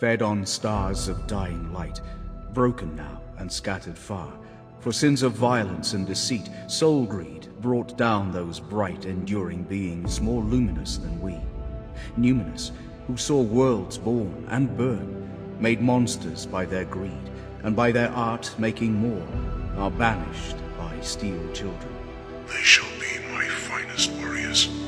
fed on stars of dying light, broken now and scattered far. For sins of violence and deceit, soul greed, brought down those bright, enduring beings more luminous than we. Numinous, who saw worlds born and burn, made monsters by their greed, and by their art making more, are banished by steel children. They shall be my finest warriors.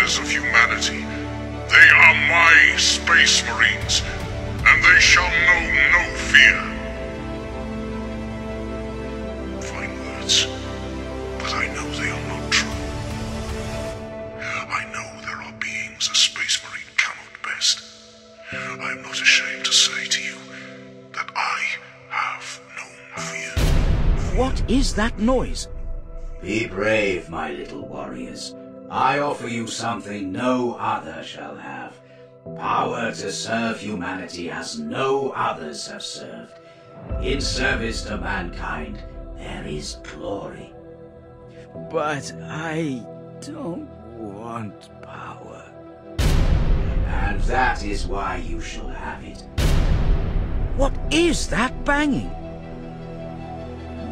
Defenders of humanity. They are my space marines, and they shall know no fear. Fine words, but I know they are not true. I know there are beings a space marine cannot best. I am not ashamed to say to you that I have no fear. What is that noise? Be brave, my little warriors. I offer you something no other shall have. Power to serve humanity as no others have served. In service to mankind, there is glory. But I don't want power. And that is why you shall have it. What is that banging?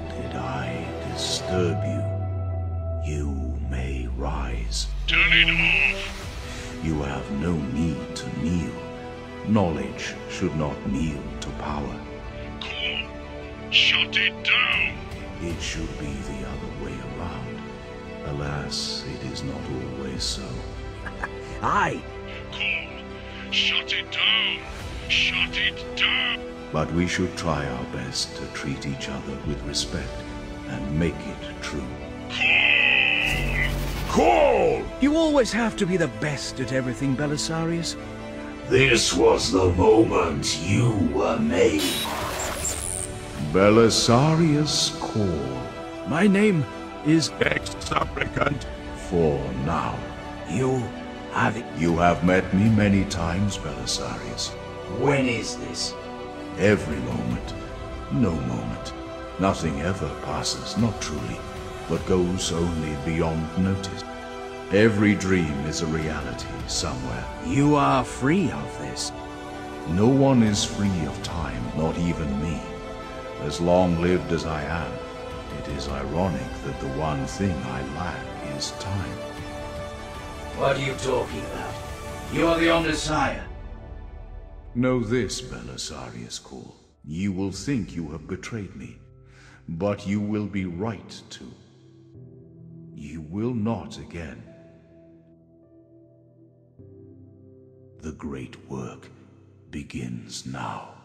Did I disturb you? You. Turn it off! You have no need to kneel. Knowledge should not kneel to power. Cawl! Shut it down! It should be the other way around. Alas, it is not always so. Aye. Cawl! Shut it down! Shut it down! But we should try our best to treat each other with respect and make it true. Cawl! You always have to be the best at everything, Belisarius. This was the moment you were made. Belisarius Cawl. My name is... Ex-supplicant! For now. You have it. You have met me many times, Belisarius. When is this? Every moment. No moment. Nothing ever passes, not truly, but goes only beyond notice. Every dream is a reality somewhere. You are free of this. No one is free of time, not even me. As long-lived as I am, it is ironic that the one thing I lack is time. What are you talking about? You are the Omnissiah. Know this, Belisarius Cawl. You will think you have betrayed me, but you will be right to. You will not again. The great work begins now.